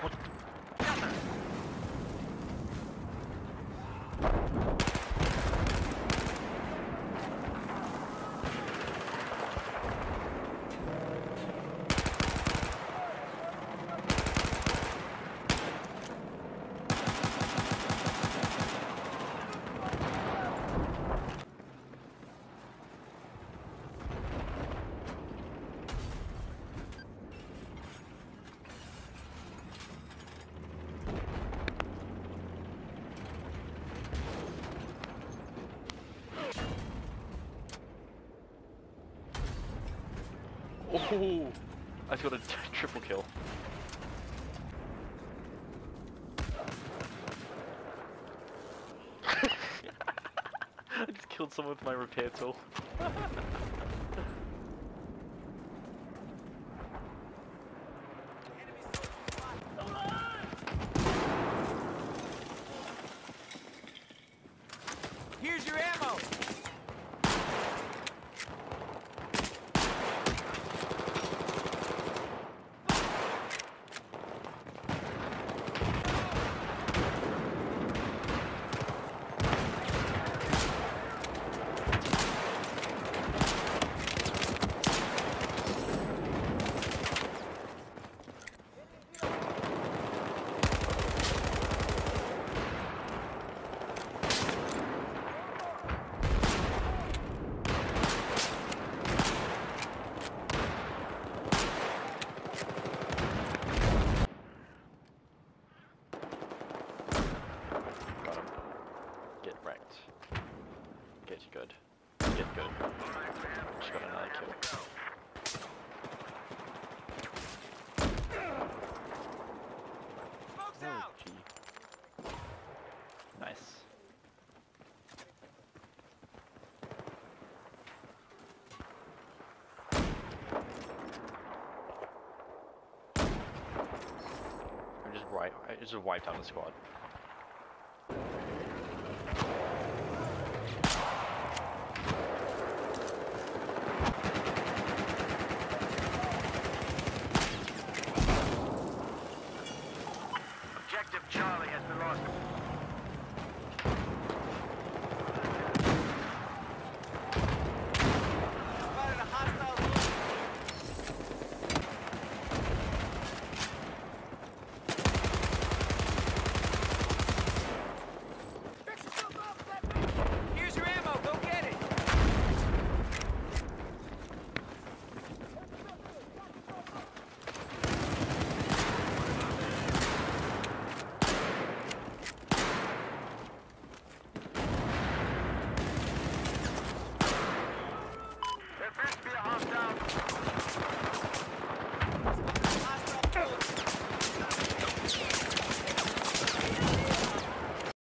What? Oh, I just got a triple kill. I just killed someone with my repair tool. Here's your ammo! Got him. Get wrecked. Get good. Get good. Just got another kill. Oh, gee. Nice. I just right. I just wiped out the squad.